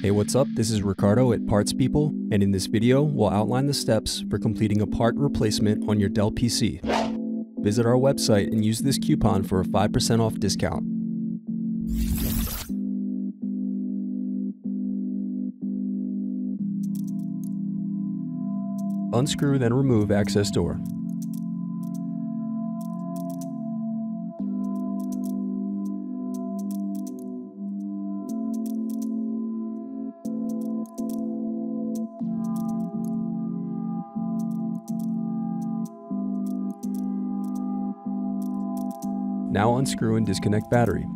Hey, what's up? This is Ricardo at Parts People, and in this video, we'll outline the steps for completing a part replacement on your Dell PC. Visit our website and use this coupon for a 5% off discount. Unscrew then remove access door. Now unscrew and disconnect battery.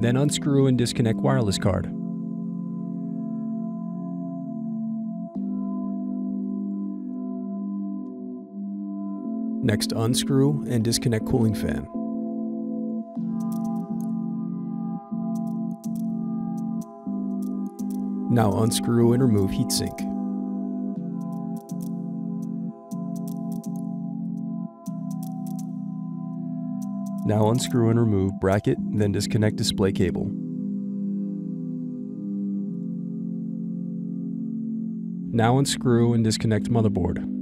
Then unscrew and disconnect wireless card. Next unscrew and disconnect cooling fan. Now unscrew and remove heatsink. Now unscrew and remove bracket, then disconnect display cable. Now unscrew and disconnect motherboard.